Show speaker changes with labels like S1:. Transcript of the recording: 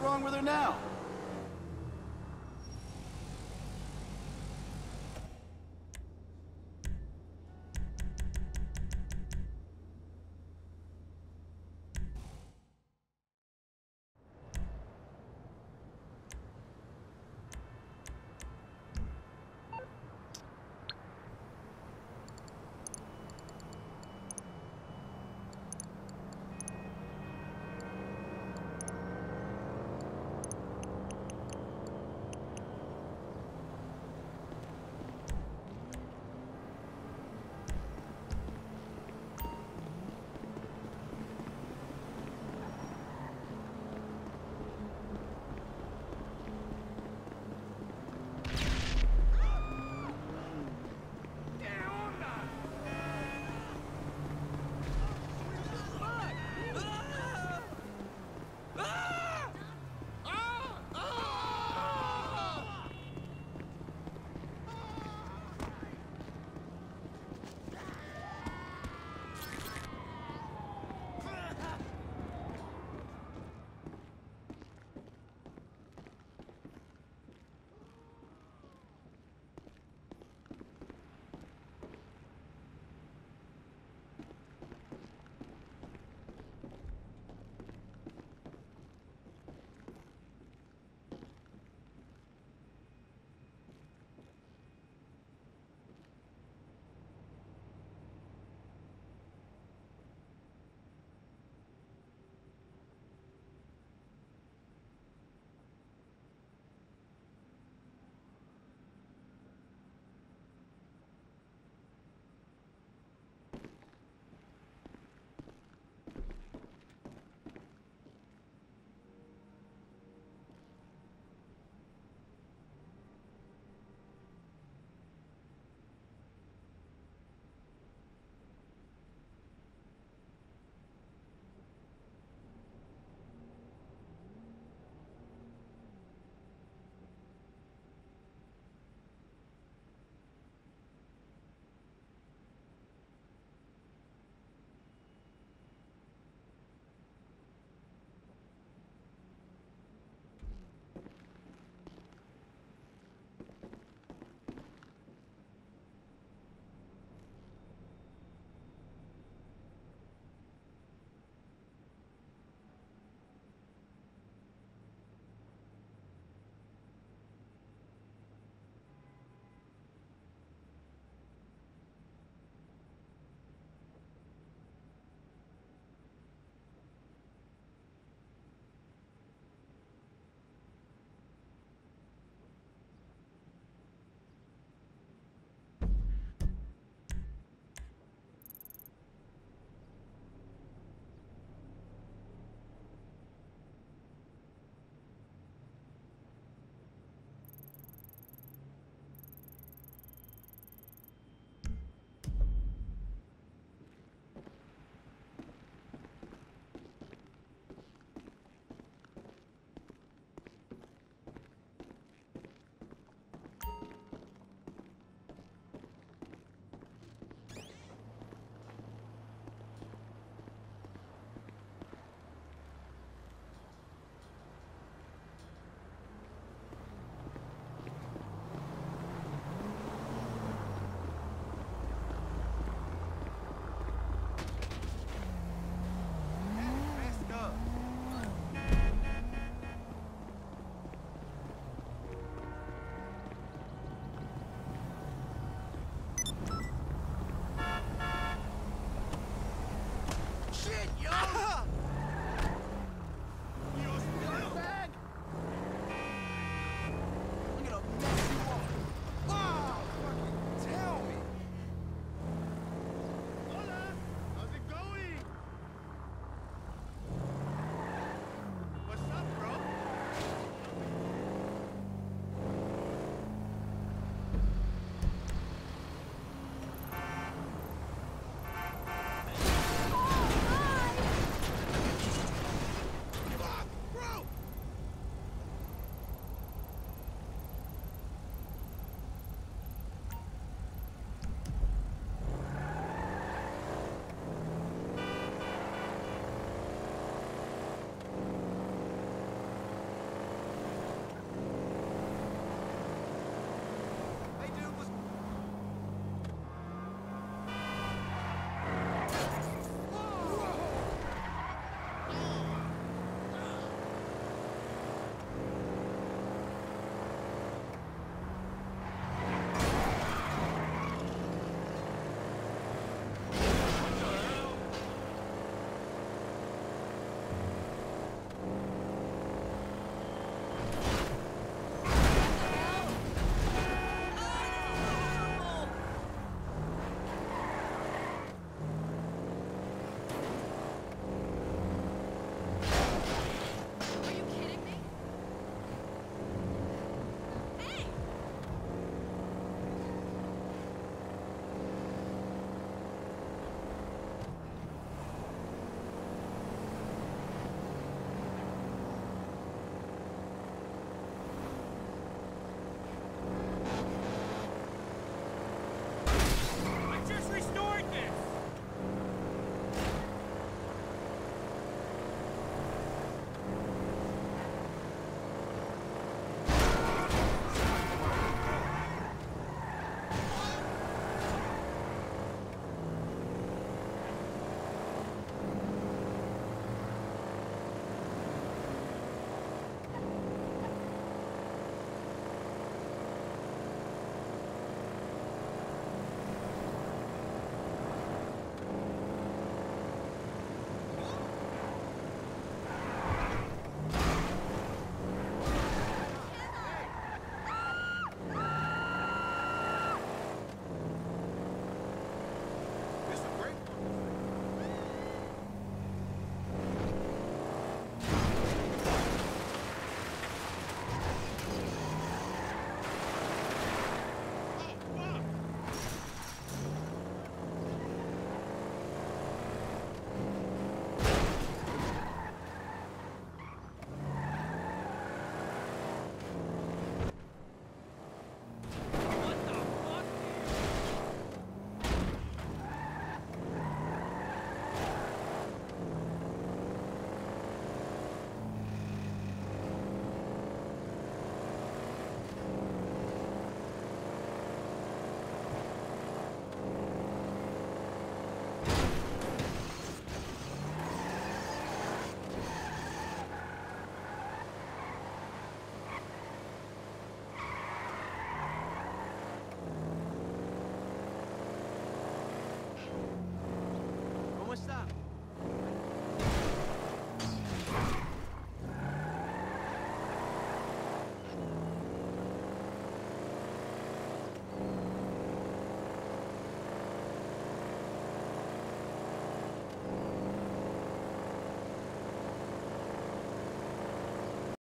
S1: What's wrong with her now?